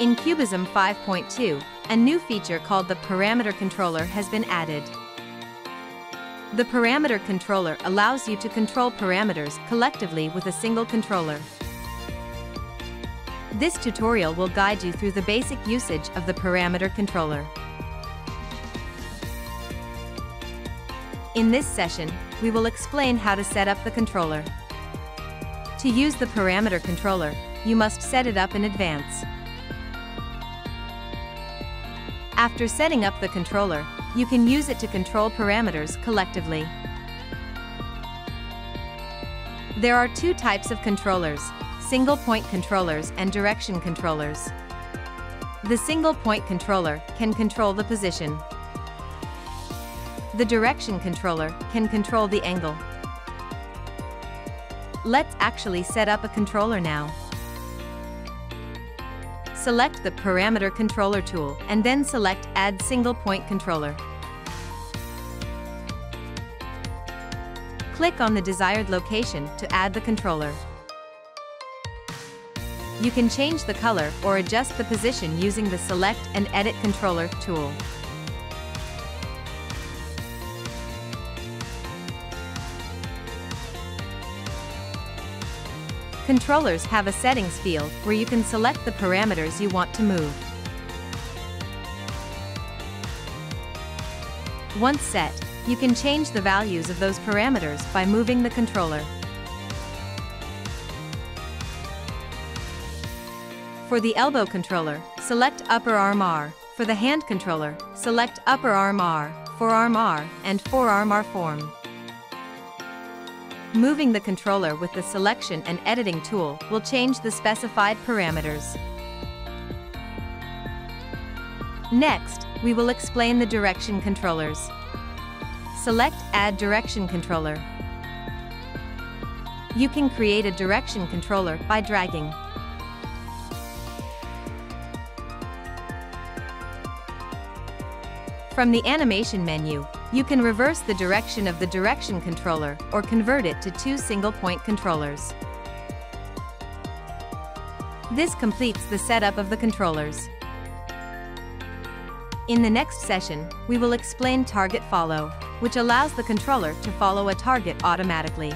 In Cubism 5.2, a new feature called the parameter controller has been added. The parameter controller allows you to control parameters collectively with a single controller. This tutorial will guide you through the basic usage of the parameter controller. In this session, we will explain how to set up the controller. To use the parameter controller, you must set it up in advance. After setting up the controller, you can use it to control parameters collectively. There are two types of controllers, single point controllers and direction controllers. The single point controller can control the position. The direction controller can control the angle. Let's actually set up a controller now. Select the Parameter Controller tool and then select Add Single Point Controller. Click on the desired location to add the controller. You can change the color or adjust the position using the Select and Edit Controller tool. Controllers have a settings field where you can select the parameters you want to move. Once set, you can change the values of those parameters by moving the controller. For the elbow controller, select upper arm R. For the hand controller, select upper arm R, forearm R, and forearm R form. Moving the controller with the selection and editing tool will change the specified parameters. Next, we will explain the direction controllers. Select Add Direction Controller. You can create a direction controller by dragging. From the animation menu, you can reverse the direction of the direction controller or convert it to two single-point controllers. This completes the setup of the controllers. In the next session, we will explain Target Follow, which allows the controller to follow a target automatically.